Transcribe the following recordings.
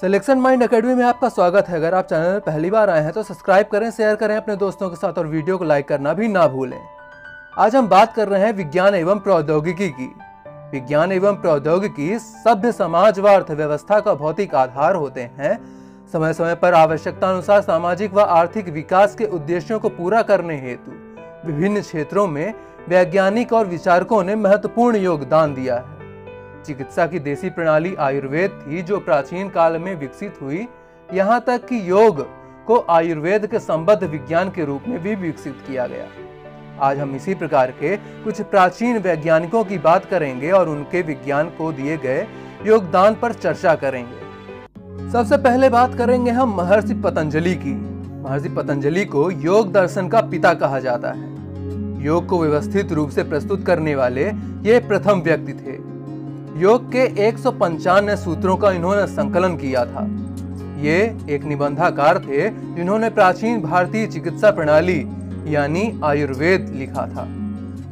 Selection mind academy में आपका स्वागत है। अगर आप चैनल में पहली बार आए हैं तो सब्सक्राइब करें, शेयर करें, अपने दोस्तों के साथ और वीडियो को लाइक करना भी ना भूलें। आज हम बात कर रहे हैं विज्ञान एवं प्रौद्योगिकी की। विज्ञान एवं प्रौद्योगिकी सभ्य समाज व अर्थव्यवस्था का भौतिक आधार होते हैं। समय समय पर आवश्यकता अनुसार सामाजिक व आर्थिक विकास के उद्देश्यों को पूरा करने हेतु विभिन्न क्षेत्रों में वैज्ञानिक और विचारकों ने महत्वपूर्ण योगदान दिया है। चिकित्सा की देसी प्रणाली आयुर्वेद थी जो प्राचीन काल में विकसित हुई। यहाँ तक कि योग को आयुर्वेद के संबद्ध विज्ञान के रूप में भी विकसित किया गया। आज हम इसी प्रकार के कुछ प्राचीन वैज्ञानिकों की बात करेंगे और उनके विज्ञान को दिए गए योगदान पर चर्चा करेंगे। सबसे पहले बात करेंगे हम महर्षि पतंजलि की। महर्षि पतंजलि को योग दर्शन का पिता कहा जाता है। योग को व्यवस्थित रूप से प्रस्तुत करने वाले ये प्रथम व्यक्ति थे। योग के एक सौ पंचानवे सूत्रों का इन्होंने संकलन किया था। ये एक निबंधाकार थे जिन्होंने प्राचीन भारतीय चिकित्सा प्रणाली यानी आयुर्वेद लिखा था।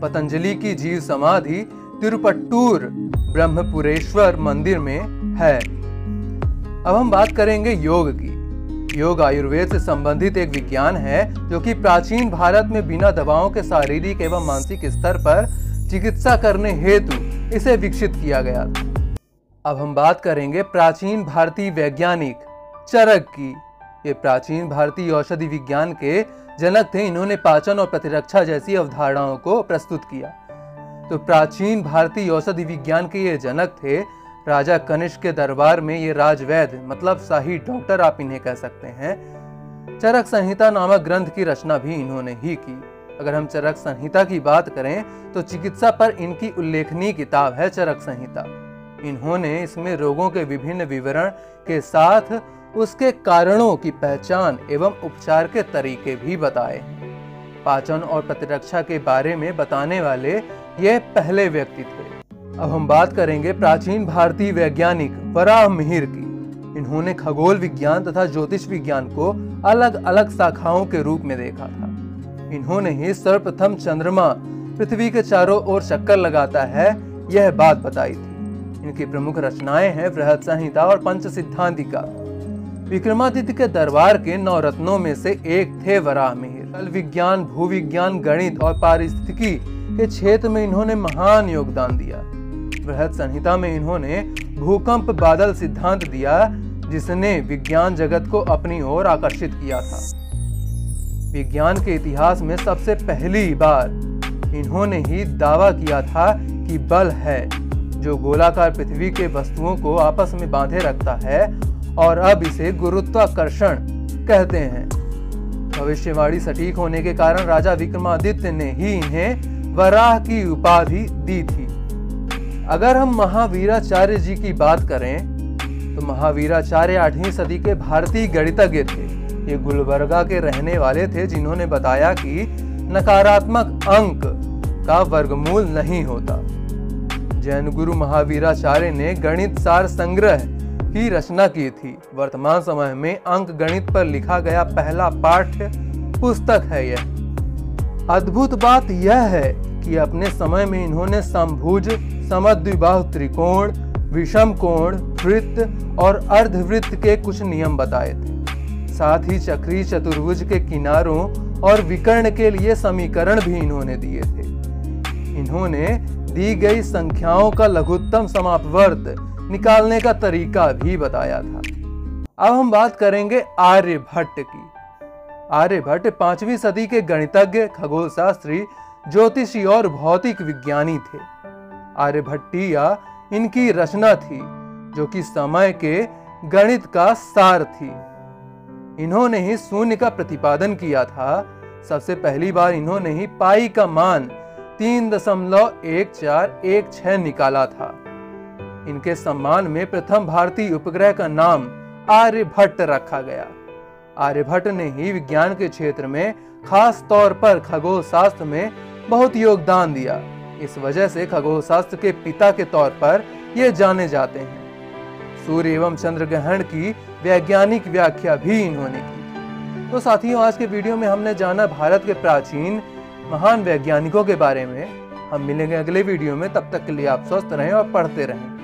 पतंजलि की जीव समाधि तिरुपट्टूर, ब्रह्मपुरेश्वर मंदिर में है। अब हम बात करेंगे योग की। योग आयुर्वेद से संबंधित एक विज्ञान है जो कि प्राचीन भारत में बिना दवाओं के शारीरिक एवं मानसिक स्तर पर चिकित्सा करने हेतु इसे विकसित किया गया। था अब हम बात करेंगे प्राचीन भारतीय वैज्ञानिक चरक की। ये प्राचीन भारतीय औषधि विज्ञान के जनक थे। इन्होंने पाचन और प्रतिरक्षा जैसी अवधारणाओं को प्रस्तुत किया। तो प्राचीन भारतीय औषधि विज्ञान के ये जनक थे। राजा कनिष्क के दरबार में ये राजवैद मतलब शाही डॉक्टर आप इन्हें कह सकते हैं, चरक संहिता नामक ग्रंथ की रचना भी इन्होंने ही की। अगर हम चरक संहिता की बात करें तो चिकित्सा पर इनकी उल्लेखनीय किताब है चरक संहिता। इन्होंने इसमें रोगों के विभिन्न विवरण के साथ उसके कारणों की पहचान एवं उपचार के तरीके भी बताए। पाचन और प्रतिरक्षा के बारे में बताने वाले ये पहले व्यक्ति थे। अब हम बात करेंगे प्राचीन भारतीय वैज्ञानिक वराह मिहिर की। इन्होंने खगोल विज्ञान तथा ज्योतिष विज्ञान को अलग अलग शाखाओं के रूप में देखा था। इन्होंने ही सर्वप्रथम चंद्रमा पृथ्वी के चारों ओर चक्कर लगाता है, यह बात बताई थी। इनकी प्रमुख रचनाएँ हैं बृहद संहिता और पंच सिद्धांतिका। विक्रमादित्य के दरबार के नौ रत्नों में से एक थे वराह मिहिर कल विज्ञान भूविज्ञान गणित और पारिस्थितिकी के क्षेत्र में इन्होंने महान योगदान दिया। बृहद संहिता में इन्होंने भूकंप बादल सिद्धांत दिया, जिसने विज्ञान जगत को अपनी ओर आकर्षित किया था। विज्ञान के इतिहास में सबसे पहली बार इन्होंने ही दावा किया था कि बल है, जो गोलाकार पृथ्वी के वस्तुओं को आपस में बांधे रखता है और अब इसे गुरुत्वाकर्षण कहते हैं। भविष्यवाणी सटीक होने के कारण राजा विक्रमादित्य ने ही इन्हें वराह की उपाधि दी थी। अगर हम महावीराचार्य जी की बात करें तो महावीराचार्य आठवीं सदी के भारतीय गणितज्ञ थे। ये गुलबर्गा के रहने वाले थे जिन्होंने बताया कि नकारात्मक अंक का वर्गमूल नहीं होता। जैन गुरु महावीराचार्य ने गणित सार संग्रह की रचना की थी। वर्तमान समय में अंक गणित पर लिखा गया पहला पाठ्य पुस्तक है यह। अद्भुत बात यह है कि अपने समय में इन्होंने समभुज समद्विबाहु त्रिकोण, विषम कोण, वृत्त और अर्धवृत्त के कुछ नियम बताए थे। साथ ही चक्री चतुर्भुज के किनारों और विकर्ण के लिए समीकरण भी इन्होंने दिए थे। इन्होंने दी गई संख्याओं का लघुत्तम समापवर्त निकालने का तरीका भी बताया था। अब हम बात करेंगे आर्यभट्ट की। आर्यभट्ट पांचवी सदी के गणितज्ञ खगोल शास्त्री ज्योतिषी और भौतिक विज्ञानी थे। आर्यभट्टिया इनकी रचना थी, जो कि समय के गणित का सार थी। इन्होंने ही शून्य का प्रतिपादन किया था। सबसे पहली बार इन्होंने ही पाई का मान तीन दशमलव एक चार एक छह निकाला था। इनके सम्मान में प्रथम भारतीय उपग्रह का नाम आर्यभट्ट रखा गया। आर्यभट्ट ने ही विज्ञान के क्षेत्र में, खास तौर पर खगोल शास्त्र में, बहुत योगदान दिया। इस वजह से खगोल शास्त्र के पिता के तौर पर ये जाने जाते हैं। सूर्य एवं चंद्र ग्रहण की वैज्ञानिक व्याख्या भी इन्होंने की तो साथियों, आज के वीडियो में हमने जाना भारत के प्राचीन महान वैज्ञानिकों के बारे में। हम मिलेंगे अगले वीडियो में। तब तक के लिए आप स्वस्थ रहें और पढ़ते रहें।